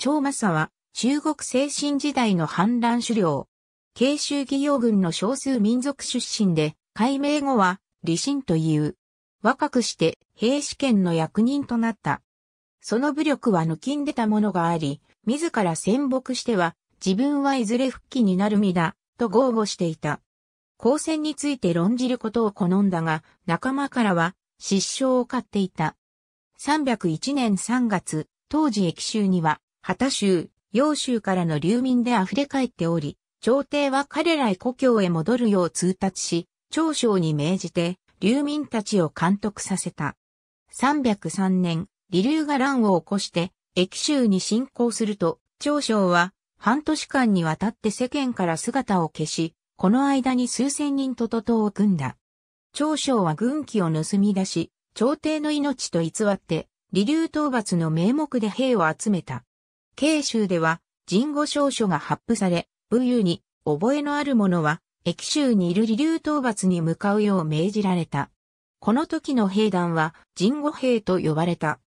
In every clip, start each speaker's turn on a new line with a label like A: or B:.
A: 長政は中国精神時代の反乱首領。慶州義勇軍の少数民族出身で、改名後は、李信という。若くして兵士権の役人となった。その武力は抜きんでたものがあり、自ら戦没しては、自分はいずれ復帰になる身だ、と豪語していた。交戦について論じることを好んだが、仲間からは失笑を買っていた。301年3月、当時駅州には、旗州、洋州からの流民で溢れ返っており、朝廷は彼らへ故郷へ戻るよう通達し、長将に命じて、流民たちを監督させた。303年、李流が乱を起こして、駅州に侵攻すると、長将は半年間にわたって世間から姿を消し、この間に数千人と徒党を組んだ。長将は軍旗を盗み出し、朝廷の命と偽って、李流討伐の名目で兵を集めた。慶州では、人語証書が発布され、武勇に覚えのある者は、駅州にいる李流討伐に向かうよう命じられた。この時の兵団は、人語兵と呼ばれた。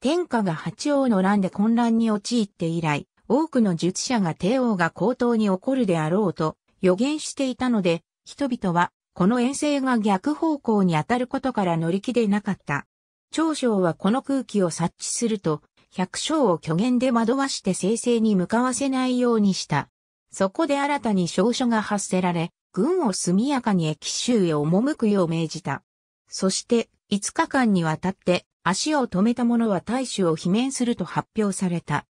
A: 天下が八王の乱で混乱に陥って以来、多くの術者が帝王が高騰に起こるであろうと予言していたので、人々はこの遠征が逆方向に当たることから乗り気でなかった。長将はこの空気を察知すると、百姓を虚言で惑わして生成に向かわせないようにした。そこで新たに証書が発せられ、軍を速やかに駅州へ赴くよう命じた。そして、5日間にわたって足を止めた者は大衆を罷免すると発表された。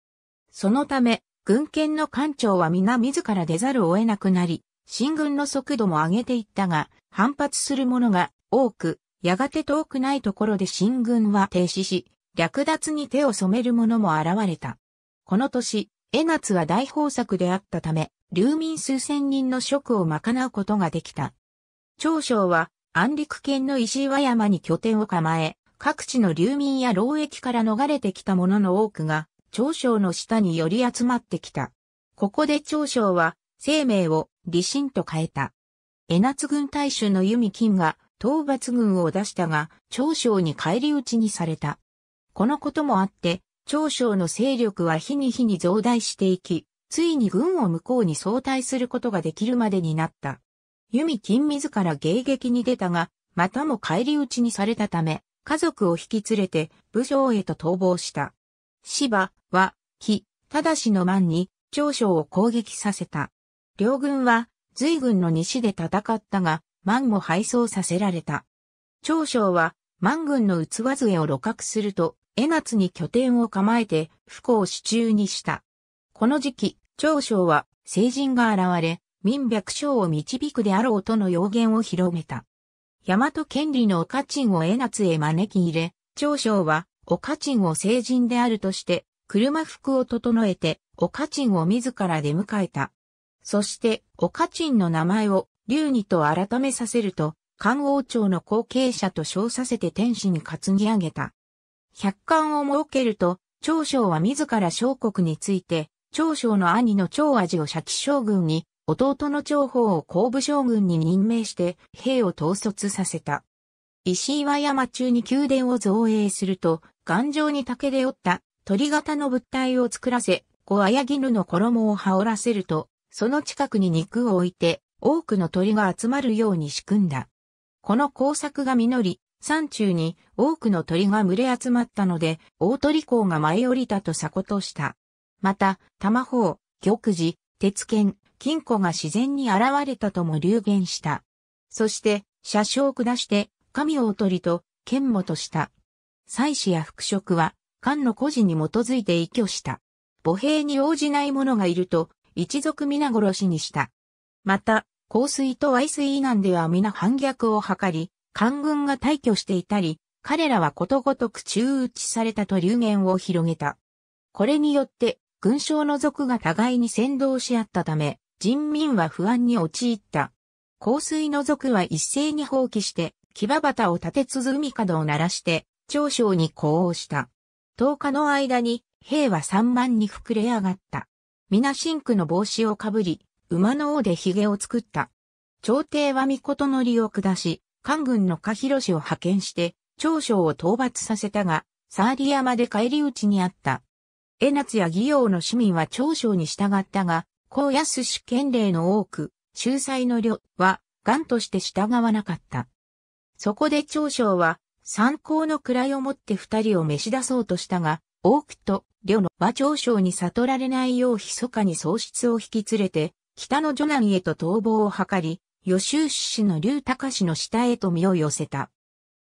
A: そのため、軍権の官庁は皆自ら出ざるを得なくなり、進軍の速度も上げていったが、反発する者が多く、やがて遠くないところで進軍は停止し、略奪に手を染める者も現れた。この年、江夏は大豊作であったため、流民数千人の職を賄うことができた。長将は、安陸県の石岩山に拠点を構え、各地の流民や労役から逃れてきた者の多くが、長将の下に寄り集まってきた。ここで長将は、生命を李信と変えた。江夏軍大衆の弓金が討伐軍を出したが、長将に返り討ちにされた。このこともあって、長将の勢力は日に日に増大していき、ついに軍を向こうに相対することができるまでになった。弓金自ら迎撃に出たが、またも返り討ちにされたため、家族を引き連れて武将へと逃亡した。芝は、木、ただしの万に、長将を攻撃させた。両軍は、随軍の西で戦ったが、万も敗走させられた。長将は、万軍の器杖を露獲すると、江夏に拠点を構えて、不幸を手中にした。この時期、長将は、聖人が現れ、民百姓を導くであろうとの要言を広めた。大和権利の岡鎮を江夏へ招き入れ、長将は、岡鎮を聖人であるとして、車服を整えて、岡鎮を自ら出迎えた。そして、岡鎮の名前を、龍二と改めさせると、漢王朝の後継者と称させて天使に担ぎ上げた。百官を設けると、長将は自ら小国について、長将の兄の長味を社記将軍に、弟の長宝を後部将軍に任命して、兵を統率させた。石岩山中に宮殿を造営すると、頑丈に竹で折った鳥型の物体を作らせ、小綾絹の衣を羽織らせると、その近くに肉を置いて、多くの鳥が集まるように仕組んだ。この工作が実り、山中に多くの鳥が群れ集まったので、大鳥公が舞い降りたと鎖とした。また、玉宝、玉寺、鉄剣、金庫が自然に現れたとも流言した。そして、車掌を下して、神大鳥と、剣もとした。祭祀や服飾は、漢の故事に基づいて依拠した。母兵に応じない者がいると、一族皆殺しにした。また、香水と愛水以南では皆反逆を図り、官軍が退去していたり、彼らはことごとく中打ちされたと流言を広げた。これによって、軍将の族が互いに先導し合ったため、人民は不安に陥った。香水の族は一斉に放棄して、騎馬旗を立て続海角を鳴らして、長将に呼応した。10日の間に兵は3万に膨れ上がった。皆真空の帽子をかぶり、馬の王で髭を作った。朝廷は御事のりを下し、官軍の加広氏を派遣して、長将を討伐させたが、サーリ山で帰り討ちにあった。江夏や義陽の市民は長将に従ったが、高安主権令の多く、秀才の領は、癌として従わなかった。そこで長将は、参考の位をもって二人を召し出そうとしたが、多くと領の和長将に悟られないよう密かに喪失を引き連れて、北の女南へと逃亡を図り、予習氏の竜高氏の下へと身を寄せた。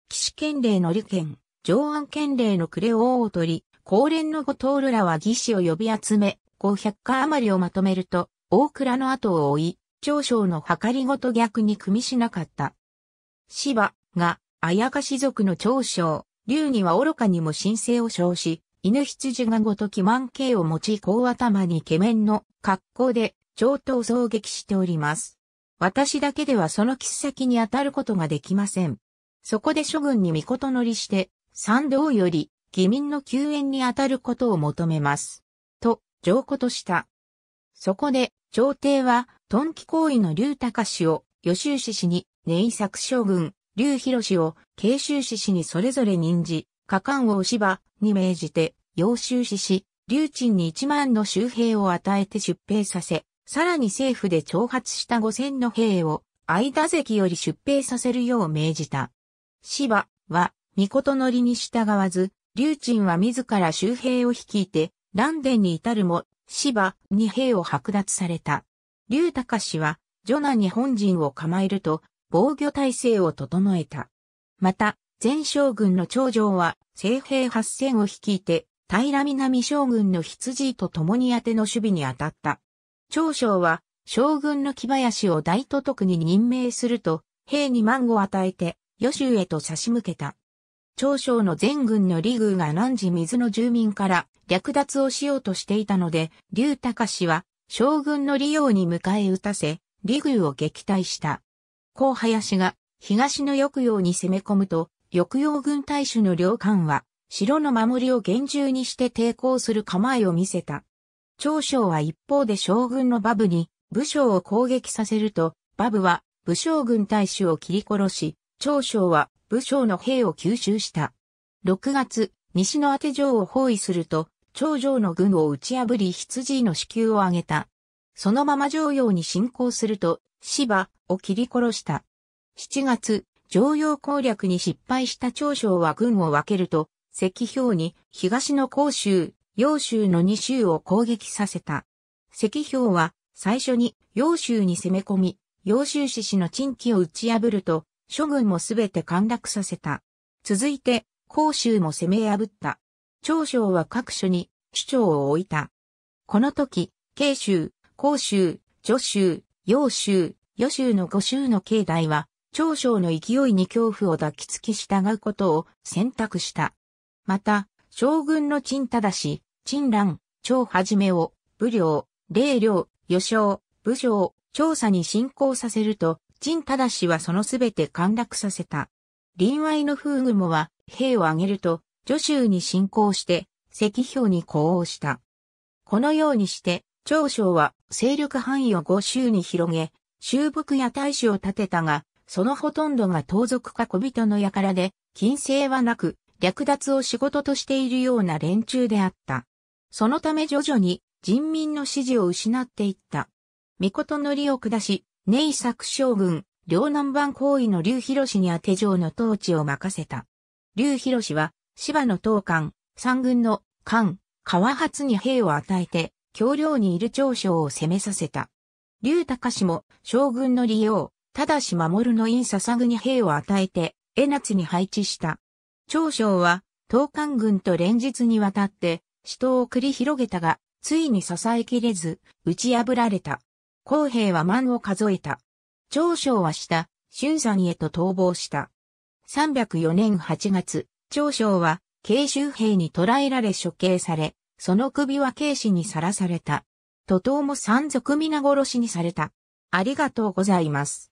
A: 騎士権令の利権、上安権令の呉王を取り、高連の後通るらは義士を呼び集め、500家余りをまとめると、大倉の後を追い、長将の計りごと逆に組みしなかった。芝が、綾香氏族の長将、竜には愚かにも神聖を称し、犬羊がごとき万形を持ち高頭にケメンの格好で上等狙撃しております。私だけではその切先に当たることができません。そこで諸軍に御事乗りして、参道より義民の救援に当たることを求めます。と、上古とした。そこで、朝廷は、遁気行為の竜高氏を、予習氏氏に、寧作将軍、竜広氏を、慶州氏氏にそれぞれ任じ、下官王芝に命じて、揚州氏氏、竜鎮に一万の州兵を与えて出兵させ、さらに政府で挑発した五千の兵を、間関より出兵させるよう命じた。芝は、御事乗りに従わず、竜鎮は自ら周兵を率いて、蘭殿に至るも、芝に兵を剥奪された。竜高氏は、女南に本陣を構えると、防御体制を整えた。また、前将軍の長城は、聖兵八千を率いて、平南将軍の羊と共に宛ての守備に当たった。長将は、将軍の木林を大都督に任命すると、兵に万を与えて、予州へと差し向けた。長将の全軍の李宮が南寺水の住民から略奪をしようとしていたので、竜高氏は将軍の利用に迎え撃たせ、李宮を撃退した。高林が東の抑揚に攻め込むと、抑揚軍大主の領官は、城の守りを厳重にして抵抗する構えを見せた。長将は一方で将軍の馬部に武将を攻撃させると、馬部は武将軍大主を切り殺し、長将は武将の兵を吸収した。6月、西の当て城を包囲すると、長城の軍を打ち破り羊の子宮を上げた。そのまま城陽に侵攻すると、芝を切り殺した。7月、城陽攻略に失敗した長将は軍を分けると、石標に東の甲州、揚州の2州を攻撃させた。石標は最初に揚州に攻め込み、揚州志士の陳記を打ち破ると、諸軍もすべて陥落させた。続いて、甲州も攻め破った。長将は各所に首長を置いた。この時、慶州、甲州、助州、揚州、余州の五州の境内は、長将の勢いに恐怖を抱きつき従うことを選択した。また、将軍の陳忠氏、陳蘭、長はじめを、武領、霊領、余将、武将、調査に進行させると、陳忠氏はそのすべて陥落させた。臨愛の風雲は兵を挙げると、助州に進行して、石標に降応した。このようにして、長将は勢力範囲を五州に広げ、州牧や大使を立てたが、そのほとんどが盗賊か小人の輩で、金星はなく、略奪を仕事としているような連中であった。そのため徐々に人民の支持を失っていった。御事の利を下し、ネイ作将軍、両南蛮行為の劉広氏に宛て城の統治を任せた。劉広氏は、芝の東官、三軍の官、川発に兵を与えて、橋梁にいる長将を攻めさせた。劉高氏も将軍の利用、ただし守るの院笹具に兵を与えて、江夏に配置した。長将は、東官軍と連日にわたって、死闘を繰り広げたが、ついに支えきれず、打ち破られた。公平は万を数えた。長将はした、春山へと逃亡した。304年8月、長将は、慶州兵に捕らえられ処刑され、その首は慶氏にさらされた。徒党も山賊皆殺しにされた。ありがとうございます。